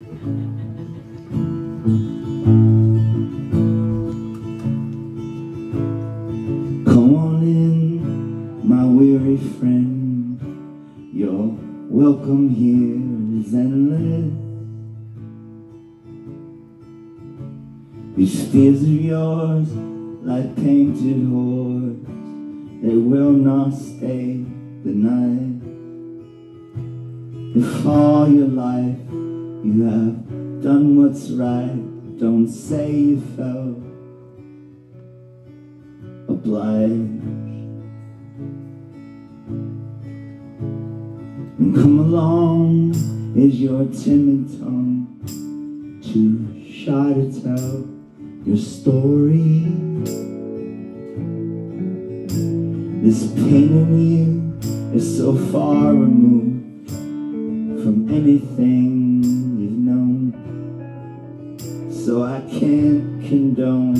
Come on in, my weary friend. Your welcome here is endless. These fears of yours, like painted hordes, they will not stay the night. If all your life you have done what's right, don't say you felt obliged. And come along is your timid tongue too shy to tell your story. This pain in you is so far removed from anything I can't condone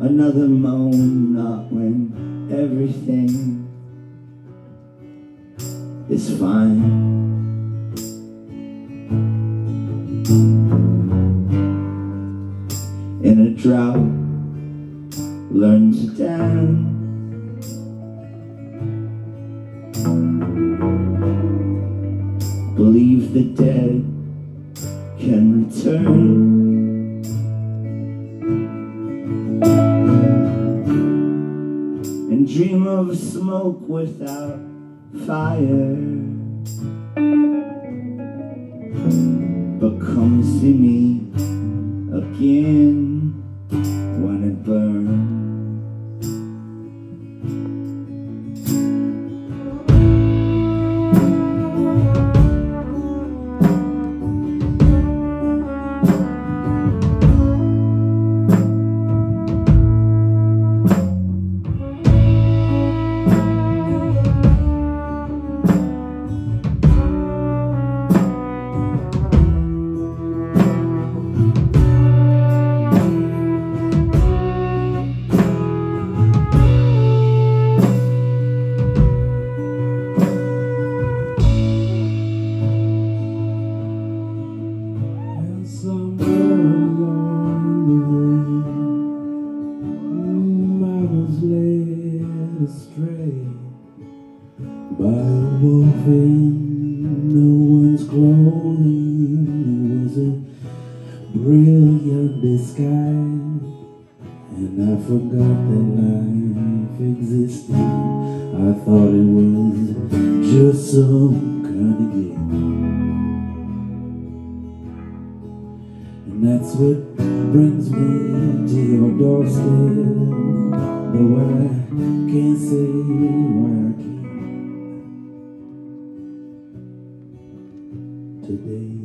another moan, not when everything is fine. In a drought, learn to dance. Believe the dead can return. Dream of smoke without fire. But come see me again led astray by a wolf in no one's clothing. It was a brilliant disguise, and I forgot that life existed. I thought it was just some kind of game. And that's what brings me to your doorstep. Though I can't say why I came today.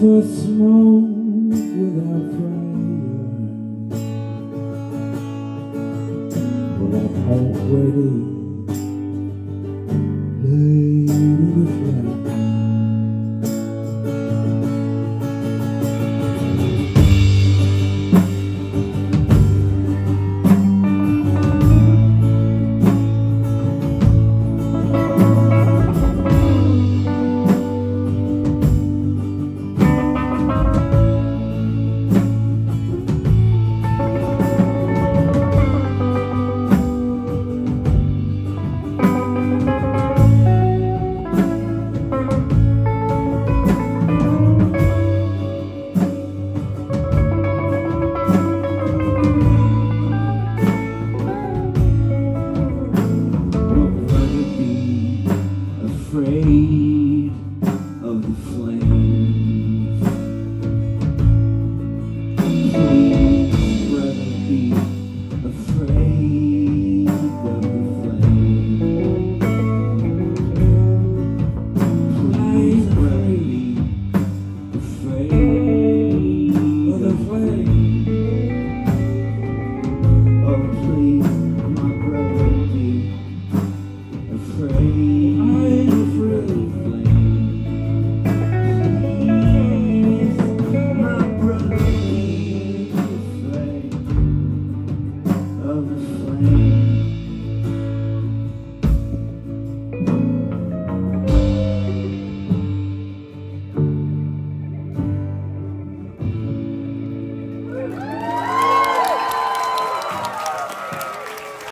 For smoke without fire, well, I've already